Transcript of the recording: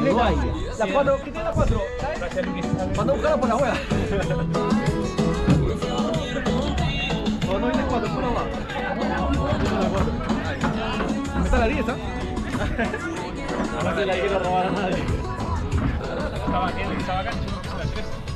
Ay, la 4, ¿qué tiene la 4? Manda a buscarla por la wea. O no viene 4, pura más. ¿Dónde está la 10, ah? No se la quiero robar a nadie. Estaba aquí, estaba acá, la 3.